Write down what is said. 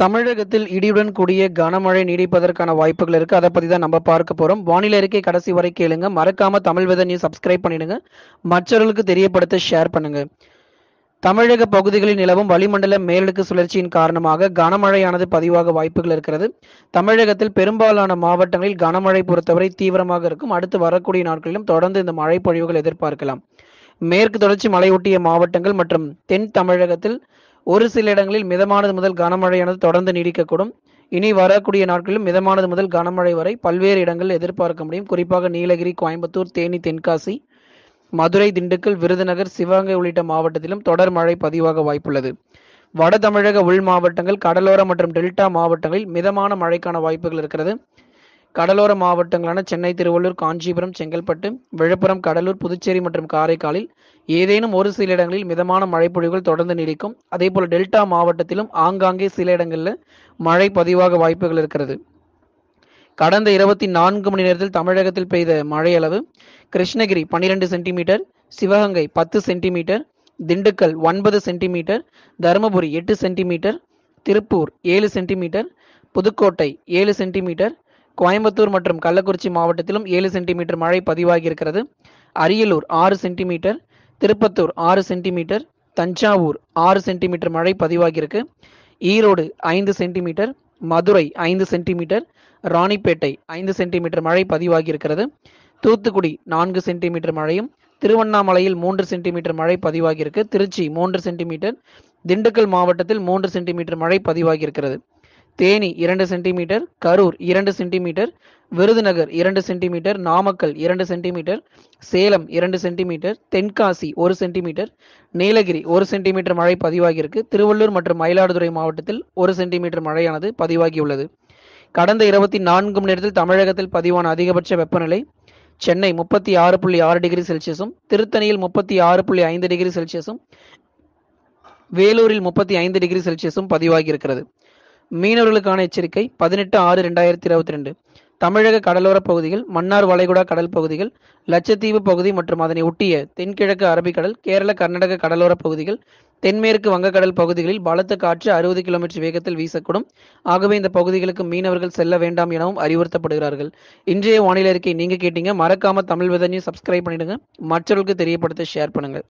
தமிழகத்தில் இடியுடன் கூடிய கனமழை நீடிப்பதற்கான வாய்ப்புகள் இருக்கு. அதை பத்தி தான் நம்ம பார்க்க போறோம். வானிலை அறிக்கை கடைசி வரை கேளுங்க. மறக்காம தமிழ் வித நியூஸ் சப்ஸ்கிரைப் பண்ணிடுங்க. மற்றவர்களுக்கு தெரியப்படுத்த ஷேர் பண்ணுங்க. தமிழக பகுதிகளில் நிலவும் வளிமண்டல மேலடுக்கு சுழற்சியின் காரணமாக கனமழையானது பதிவாக வாய்ப்புகள் இருக்கிறது. தமிழகத்தில் பெரும்பாலான மாவட்டங்களில் கனமழை பொறுத்தவரை தீவிரமாக இருக்கும். அடுத்து வரக்கூடிய நாட்களிலும் தொடர்ந்து இந்த மழை பொழிவுகள் எதிர்பார்க்கலாம். மேற்கு தொடர்ச்சி மலையொட்டிய மாவட்டங்கள் மற்றும் தென் தமிழகத்தில் ஒரு சில இடங்களில் மிதமானது முதல் கனமழையானது தொடர்ந்து நீடிக்கக்கூடும். இனி வரக்கூடிய நாட்களிலும் மிதமானது முதல் கனமழை வரை பல்வேறு இடங்களில் எதிர்பார்க்க முடியும். குறிப்பாக நீலகிரி கோயம்புத்தூர் தேனி தென்காசி மதுரை திண்டுக்கல் விருதுநகர் சிவகங்கை உள்ளிட்ட மாவட்டத்திலும் தொடர் மழை பதிவாக வாய்ப்புள்ளது. வட தமிழக உள் மாவட்டங்கள் கடலோர மற்றும் டெல்டா மாவட்டங்களில் மிதமான மழைக்கான வாய்ப்புகள் இருக்கிறது. கடலோர மாவட்டங்களான சென்னை திருவள்ளூர் காஞ்சிபுரம் செங்கல்பட்டு விழுப்புரம் கடலூர் புதுச்சேரி மற்றும் காரைக்காலில் ஏதேனும் ஒரு சில இடங்களில் மிதமான மழைப்பொழிவுகள் தொடர்ந்து நீடிக்கும். அதேபோல் டெல்டா மாவட்டத்திலும் ஆங்காங்கே சில இடங்களில் மழை பதிவாக வாய்ப்புகள் இருக்கிறது. கடந்த இருபத்தி நான்கு மணி நேரத்தில் தமிழகத்தில் பெய்த மழை அளவு கிருஷ்ணகிரி பன்னிரெண்டு சென்டிமீட்டர் சிவகங்கை பத்து சென்டிமீட்டர் திண்டுக்கல் ஒன்பது சென்டிமீட்டர் தருமபுரி எட்டு சென்டிமீட்டர் திருப்பூர் ஏழு சென்டிமீட்டர் புதுக்கோட்டை ஏழு சென்டிமீட்டர் கோயம்புத்தூர் மற்றும் கள்ளக்குறிச்சி மாவட்டத்திலும் ஏழு சென்டிமீட்டர் மழை பதிவாகியிருக்கிறது. அரியலூர் ஆறு சென்டிமீட்டர் திருப்பத்தூர் ஆறு சென்டிமீட்டர் தஞ்சாவூர் ஆறு சென்டிமீட்டர் மழை பதிவாகியிருக்கு. ஈரோடு ஐந்து சென்டிமீட்டர் மதுரை ஐந்து சென்டிமீட்டர் ராணிப்பேட்டை ஐந்து சென்டிமீட்டர் மழை பதிவாகியிருக்கிறது. தூத்துக்குடி நான்கு சென்டிமீட்டர் மழையும் திருவண்ணாமலையில் மூன்று சென்டிமீட்டர் மழை பதிவாகியிருக்கு. திருச்சி மூன்று சென்டிமீட்டர் திண்டுக்கல் மாவட்டத்தில் மூன்று சென்டிமீட்டர் மழை பதிவாகியிருக்கிறது. தேனி இரண்டு சென்டிமீட்டர் கரூர் இரண்டு சென்டிமீட்டர் விருதுநகர் இரண்டு சென்டிமீட்டர் நாமக்கல் இரண்டு சென்டிமீட்டர் சேலம் இரண்டு சென்டிமீட்டர் தென்காசி ஒரு சென்டிமீட்டர் நீலகிரி ஒரு சென்டிமீட்டர் மழை பதிவாகியிருக்கு. திருவள்ளூர் மற்றும் மயிலாடுதுறை மாவட்டத்தில் ஒரு சென்டிமீட்டர் மழையானது பதிவாகியுள்ளது. கடந்த இருபத்தி நான்கு மணி நேரத்தில் தமிழகத்தில் பதிவான அதிகபட்ச வெப்பநிலை சென்னை முப்பத்தி ஆறு புள்ளி ஆறு டிகிரி செல்சியஸும் திருத்தணியில் முப்பத்தி ஆறு புள்ளி ஐந்து டிகிரி செல்சியஸும் வேலூரில் முப்பத்தி ஐந்து டிகிரி செல்சியஸும் பதிவாகியிருக்கிறது. மீனவர்களுக்கான எச்சரிக்கை பதினெட்டு ஆறு ரெண்டாயிரத்தி இருபத்தி ரெண்டு. தமிழக கடலோர பகுதிகள் மன்னார் வளைகுடா கடல் பகுதிகள் லட்சத்தீவு பகுதி மற்றும் அதனை ஒட்டிய தென்கிழக்கு அரபிக்கடல் கேரள கர்நாடக கடலோர பகுதிகள் தென்மேற்கு வங்கக்கடல் பகுதிகளில் பலத்த காற்று அறுபது கிலோமீட்டர் வேகத்தில் வீசக்கூடும். ஆகவே இந்த பகுதிகளுக்கு மீனவர்கள் செல்ல வேண்டாம் எனவும் அறிவுறுத்தப்படுகிறார்கள். இன்றைய வானிலை அறிக்கை நீங்க கேட்டீங்க. மறக்காம தமிழ் விதனையும் சப்ஸ்கிரைப் பண்ணிடுங்க. மற்றவர்களுக்கு தெரியப்படுத்த ஷேர் பண்ணுங்க.